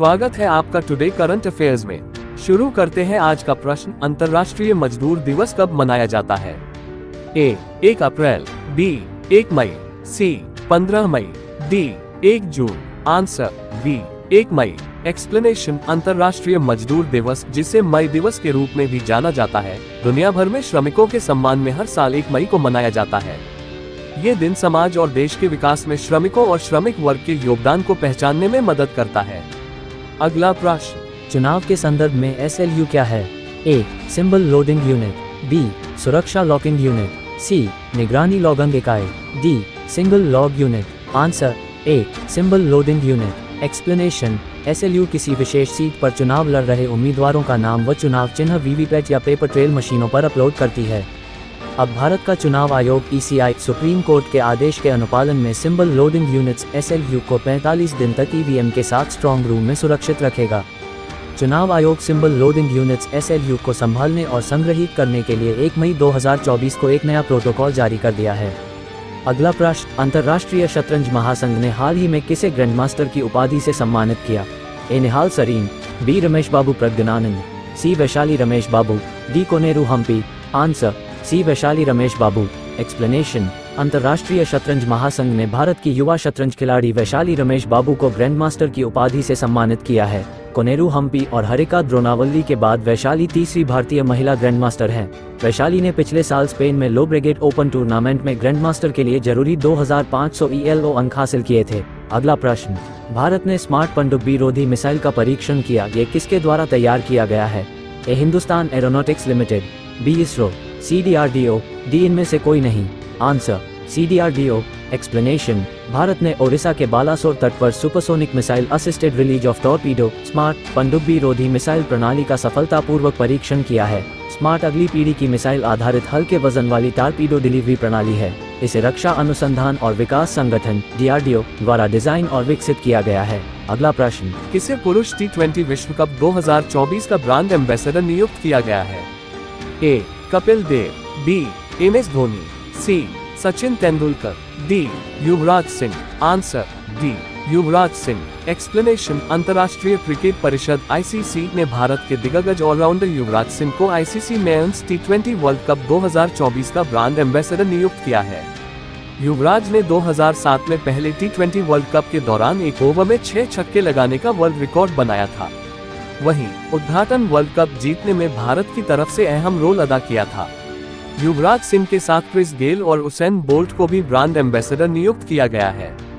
स्वागत है आपका टुडे करंट अफेयर्स में। शुरू करते हैं आज का प्रश्न, अंतर्राष्ट्रीय मजदूर दिवस कब मनाया जाता है? ए एक अप्रैल बी एक मई सी पंद्रह मई डी एक जून। आंसर बी एक मई। एक्सप्लेनेशन अंतर्राष्ट्रीय मजदूर दिवस, जिसे मई दिवस के रूप में भी जाना जाता है दुनिया भर में श्रमिकों के सम्मान में हर साल एक मई को मनाया जाता है। ये दिन समाज और देश के विकास में श्रमिकों और श्रमिक वर्ग के योगदान को पहचानने में मदद करता है। अगला प्रश्न, चुनाव के संदर्भ में एसएलयू क्या है? A symbol loading unit B सुरक्षा लॉकिंग यूनिट सी निगरानी लॉगिंग इकाई. D single log unit answer A symbol loading unit explanation SLU किसी विशेष सीट पर चुनाव लड़ रहे उम्मीदवारों का नाम व चुनाव चिन्ह वीवीपैट या पेपर ट्रेल मशीनों पर अपलोड करती है। अब भारत का चुनाव आयोग ईसीआई सुप्रीम कोर्ट के आदेश के अनुपालन में सिंबल लोडिंग यूनिट्स एसएलयू को 45 दिन तक ईवीएम के साथ स्ट्रॉन्ग रूम में सुरक्षित रखेगा। चुनाव आयोग सिंबल लोडिंग यूनिट्स एसएलयू को संभालने और संग्रहित करने के लिए 1 मई 2024 को एक नया प्रोटोकॉल जारी कर दिया है। अगला प्रश्न, अंतर्राष्ट्रीय शतरंज महासंघ ने हाल ही में किसे ग्रैंडमास्टर की उपाधि से सम्मानित किया? A Nihal Sarin, B Ramesh Babu Praggnanandhaa, C Vaishali Ramesh Babu, D Koneru Humpy. Answer C Vaishali Ramesh Babu explanation अंतर्राष्ट्रीय शतरंज महासंघ ने भारत की युवा शतरंज खिलाड़ी वैशाली रमेश बाबू को ग्रैंड मास्टर की उपाधि से सम्मानित किया है। कोनेरू हम्पी और हरिका द्रोनावल्ली के बाद वैशाली तीसरी भारतीय महिला ग्रैंड मास्टर है। वैशाली ने पिछले साल स्पेन में लो ब्रिगेड ओपन टूर्नामेंट में ग्रैंड मास्टर के लिए ज़रूरी 2500 ईएलओ अंक हासिल किए थे। अगला प्रश्न, भारत ने स्मार्ट पनडुब्बी रोधी मिसाइल का परीक्षण किया, ये किसके द्वारा तैयार किया गया है? A Hindustan aeronautics limited, B ISRO. C D R D O D इनमें से कोई नहीं। Answer C D R D O explanation Bharat ने ओडिशा के बालासोर तट पर supersonic missile assisted release of torpedo smart पनडुब्बी रोधी मिसाइल प्रणाली का सफलतापूर्वक परीक्षण किया है। स्मार्ट अगली पीढ़ी की मिसाइल आधारित हल्के वज़न वाली टारपीडो डिलीवरी प्रणाली है। इसे रक्षा अनुसंधान और विकास संगठन डीआरडीओ द्वारा डिज़ाइन और विकसित किया गया है। अगला प्रश्न, किसे पुरुष टी ट्वेंटी विश्व कप 2024 का ब्रांड एम्बेसडर नियुक्त किया गया है? A Kapil Dev B M S Dhoni C Sachin Tendulkar D Yuvraj Singh answer D Yuvraj Singh explanation अंतर्राष्ट्रीय क्रिकेट परिषद आईसीसी ने भारत के दिग्गज ऑलराउंडर युवराज सिंह को ICC men's T twenty world cup 2024 का ब्रांड एम्बेसडर नियुक्त किया है। युवराज ने 2007 में पहले टी ट्वेंटी वर्ल्ड कप के दौरान एक ओवर में छह छक्के लगाने का वर्ल्ड रिकॉर्ड बनाया था। वहीं उद्घाटन वर्ल्ड कप जीतने में भारत की तरफ़ से अहम रोल अदा किया था। युवराज सिंह के साथ क्रिस गेल और उसेन बोल्ट को भी ब्रांड एम्बेसडर नियुक्त किया गया है।